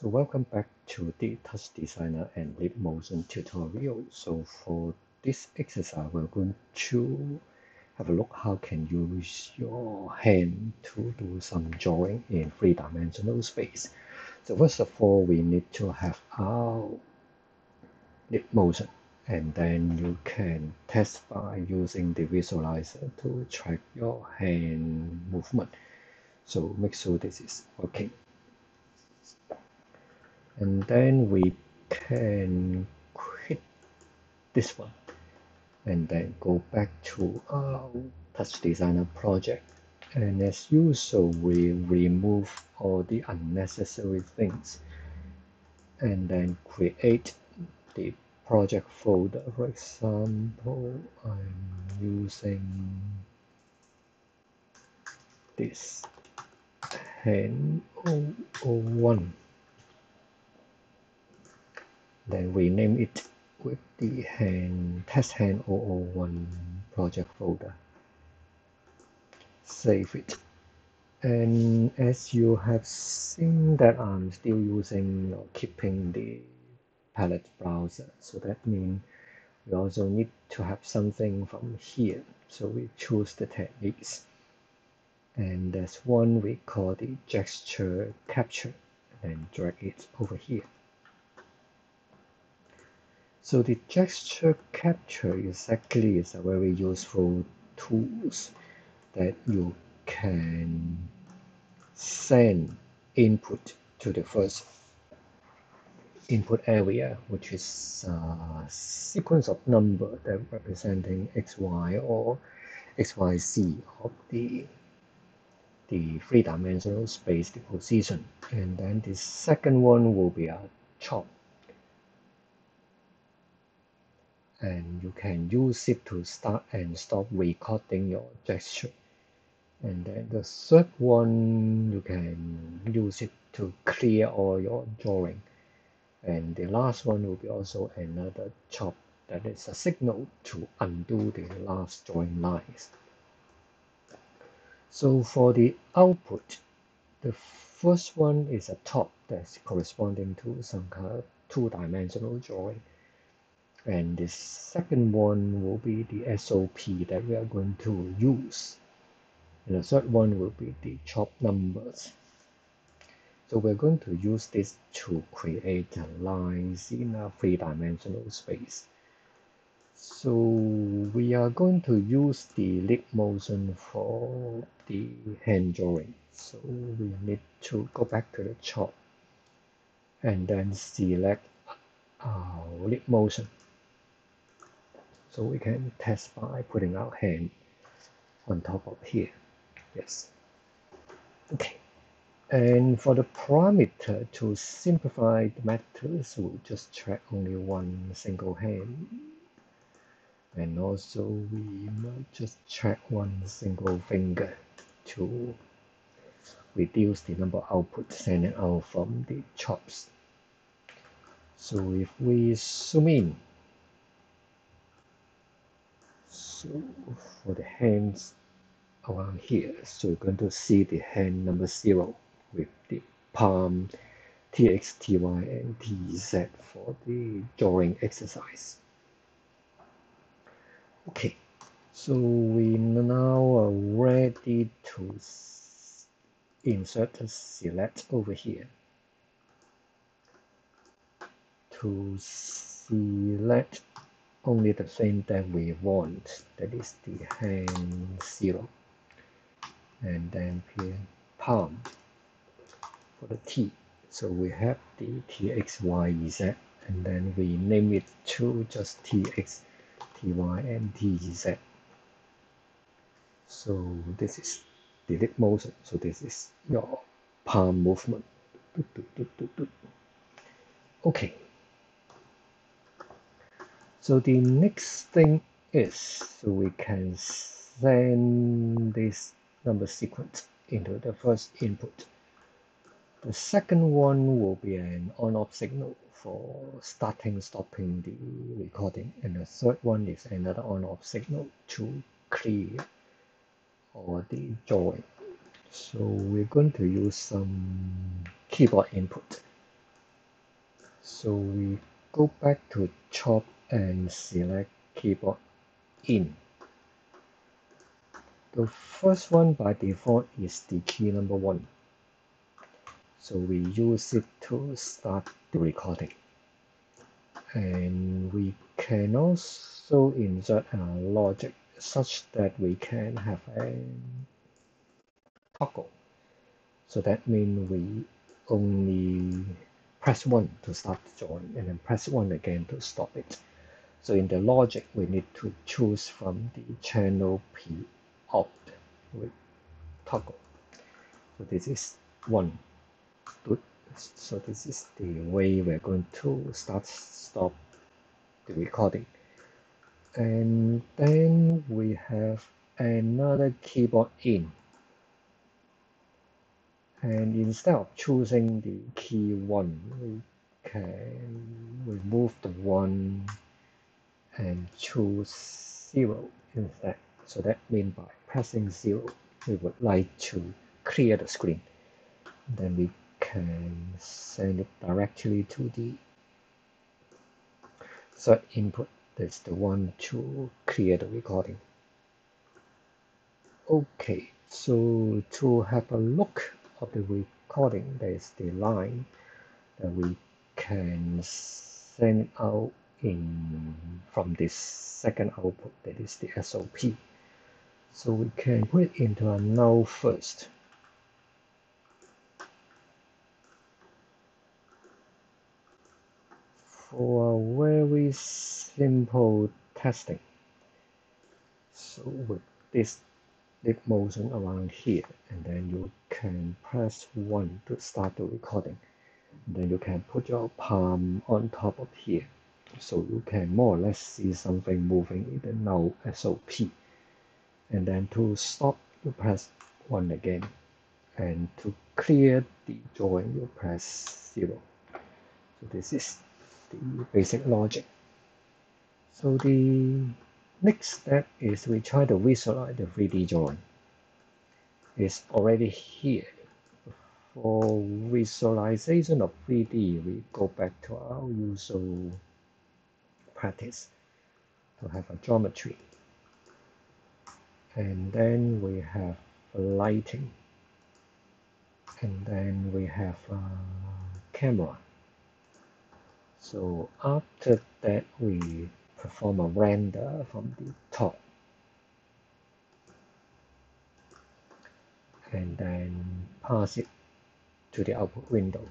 So welcome back to the TouchDesigner and Leap Motion tutorial. So for this exercise, we're going to have a look how can you use your hand to do some drawing in three-dimensional space. So first of all, we need to have our Leap Motion and then you can test by using the visualizer to track your hand movement. So make sure this is working and then we can quit this one. And then go back to our TouchDesigner project. And as usual we remove all the unnecessary things. And then create the project folder. For example I'm using this 1001 then we name it with the hand test hand 001 project folder. Save it. And as you have seen that I'm still using or keeping the palette browser so that means we also need to have something from here. So we choose the techniques. And there's one we call the gesture capture and drag it over here so the gesture capture exactly is a very useful tools that you can send input to the first input area, which is a sequence of number that representing xy or xyz of the the three-dimensional space, the position. And then the second one will be a chop and you can use it to start and stop recording your gesture. And then the third one, you can use it to clear all your drawing. And the last one will be also another chop that is a signal to undo the last drawing lines. So for the output, the first one is a top that's corresponding to some kind of two-dimensional drawing and the second one will be the SOP that we are going to use. And the third one will be the chop numbers. So we're going to use this to create lines in a three-dimensional space. So we are going to use the leap motion for the hand drawing. So we need to go back to the chop and then select our leap motion so we can test by putting our hand on top of here. Yes. Okay. And for the parameter, to simplify the methods, we'll just track only one single hand. And also we might just track one single finger to reduce the number of outputs sending out from the chops. So if we zoom in so for the hands around here so you're going to see the hand number zero with the palm tx ty and tz for the drawing exercise. Okay so we now are ready to insert a select over here. To select only the thing that we want. That is the hand zero and then here palm for the t. So we have the tx y z and then we name it to just tx ty and tz so this is leap motion. So this is your palm movement. Okay so the next thing is so we can send this number sequence into the first input. The second one will be an on-off signal for starting, stopping the recording. And the third one is another on-off signal to clear or the drawing. So we're going to use some keyboard input. So we go back to chop and select keyboard in. The first one by default is the key number one. So we use it to start the recording. And we can also insert a logic such that we can have a toggle. So that means we only press 1 to start the join and then press 1 again to stop it. So in the logic, we need to choose from the channel P opt with toggle. So this is 1. Good. So this is the way we're going to start stop the recording. And then we have another keyboard in and instead of choosing the key 1 we can remove the 1 and choose 0 instead so that means by pressing 0 we would like to clear the screen. Then we can send it directly to the third input. That's the one to clear the recording. Okay so to have a look of the recording, there is the line that we can send out in from this second output, that is the SOP. So we can put it into a null first. For a very simple testing, so with this leap motion around here and then you can press 1 to start the recording then you can put your palm on top of here you can more or less see something moving in the null SOP and then to stop you press 1 again and to clear the drawing you press 0 so this is the basic logic so the Next step is we try to visualize the 3D drawing. It's already here. For visualization of 3D, we go back to our usual practice to have a geometry. And then we have lighting. And then we have a camera. So after that, we perform a render from the top and then pass it to the output window.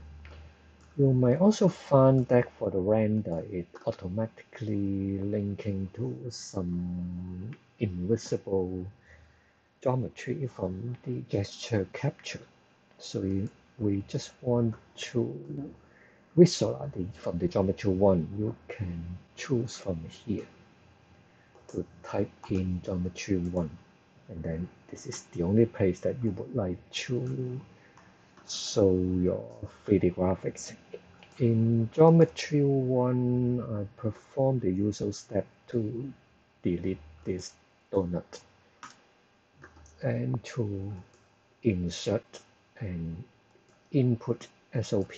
You might also find that for the render, it automatically linking to some invisible geometry from the gesture capture. So we, we just want to visualize from the geometry one, you can choose from here to type in geometry one. And then this is the only place that you would like to show your 3D graphics. In geometry one, I perform the usual step to delete this donut and to insert and input SOP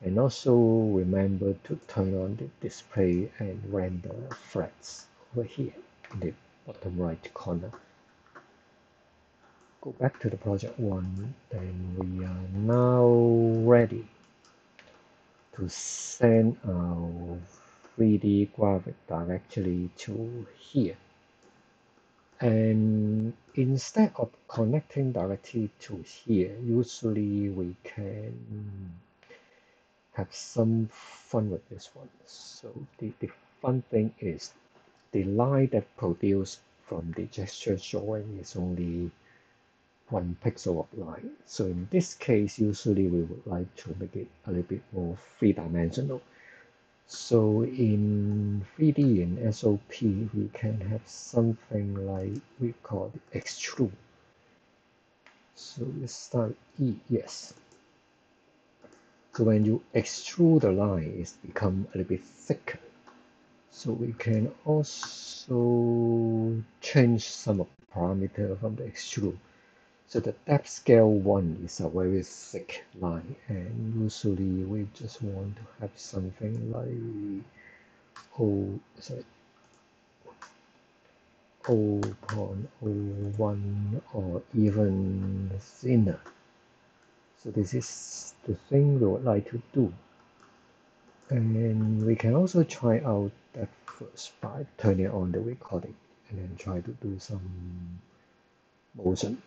and also remember to turn on the display and render flags over here in the bottom right corner. Go back to the project one and we are now ready to send our 3D graphic directly to here. And instead of connecting directly to here, usually we can have some fun with this one. So the, the fun thing is the line that produced from the gesture drawing is only one pixel of line. So in this case, usually we would like to make it a little bit more three-dimensional. So in 3D and SOP, we can have something like we call the extrude. So let's start E, yes. So when you extrude the line, it's become a little bit thicker. So we can also change some of the parameter from the extrude. So the depth scale one is a very thick line and usually we just want to have something like oh sorry 0.01 or even thinner. So this is the thing we would like to do. And we can also try out that first by turning on the recording and then try to do some motion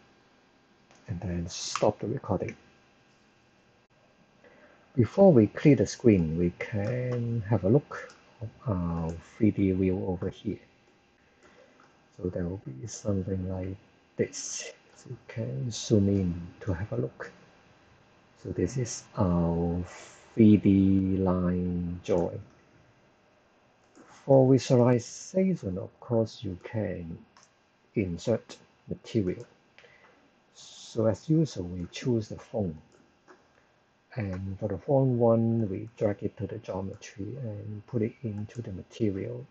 and then stop the recording. Before we clear the screen, we can have a look at our 3D view over here. So there will be something like this. So you can zoom in to have a look. So this is our 3D line drawing. For visualization, of course, you can insert material. So as usual, we choose the Phong. And for the Phong one, we drag it to the geometry and put it into the material.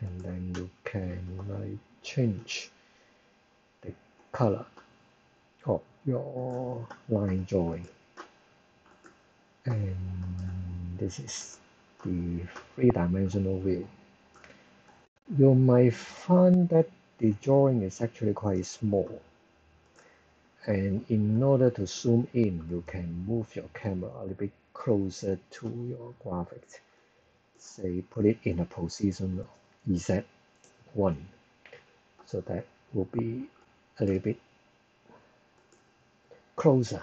And then you can like change the color of your line drawing. And this is the three-dimensional view. You might find that the drawing is actually quite small. And in order to zoom in, you can move your camera a little bit closer to your graphics. Say, put it in a position of EZ1. So that will be a little bit closer.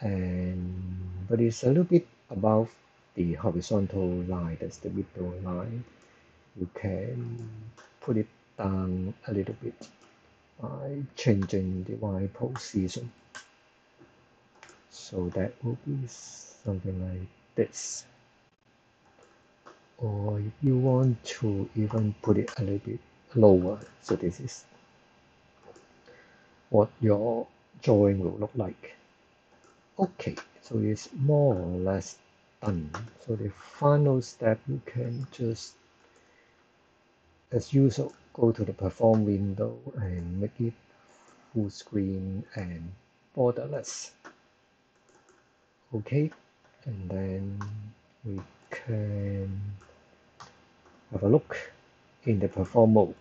And but it's a little bit above the horizontal line, that's the middle line. You can put it down a little bit by changing the Y position. So that will be something like this. Or if you want to even put it a little bit lower, so this is what your drawing will look like. Okay, so it's more or less done. So the final step you can just as usual go to the perform window and make it full screen and borderless. Okay and then we can have a look in the perform mode.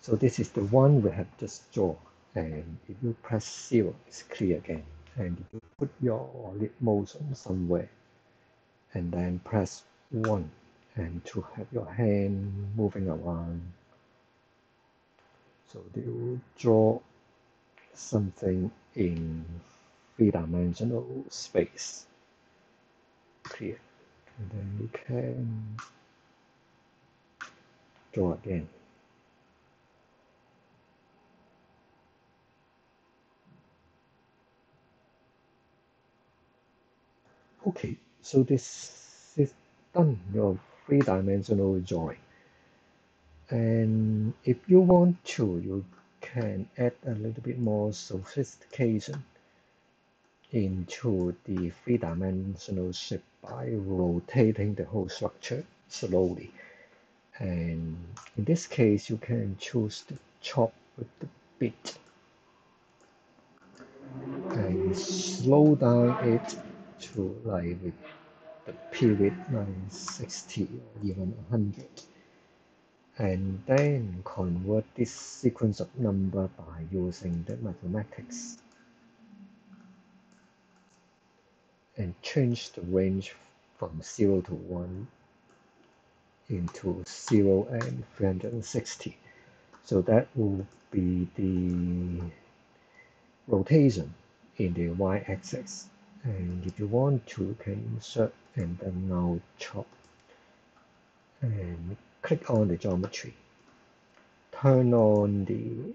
So this is the one we have just drawn and if you press zero it's clear again. And you put your leap motion somewhere and then press 1 and to have your hand moving around. So you draw something in three-dimensional space. Clear. And then you can draw again. Okay, so this is done your three-dimensional drawing. And if you want to, you can add a little bit more sophistication into the three-dimensional shape by rotating the whole structure slowly. And in this case, you can choose to chop with the bit and slow down it to like period 960 or even 100 and then convert this sequence of number by using the mathematics. And change the range from 0 to 1 into 0 and 360 so that will be the rotation in the y-axis and if you want to you can insert and then null chop. And click on the geometry. Turn on the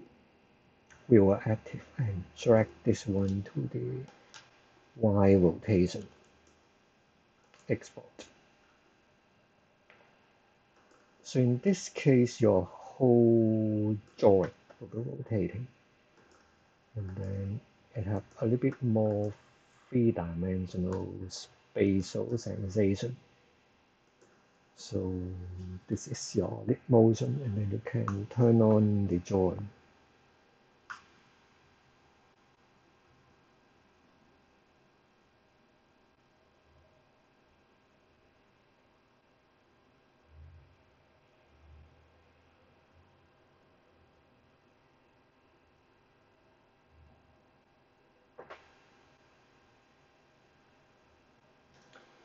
viewer active and drag this one to the Y rotation. Export. So in this case your whole drawing will be rotating. And then it have a little bit more three-dimensional spatial sensation. So this is your leap motion and then you can turn on the drawing.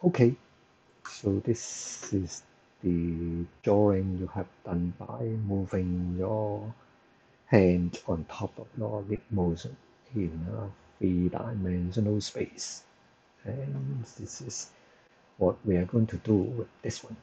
Okay, so this is the drawing you have done by moving your hand on top of your leap motion in a three-dimensional space. And this is what we are going to do with this one.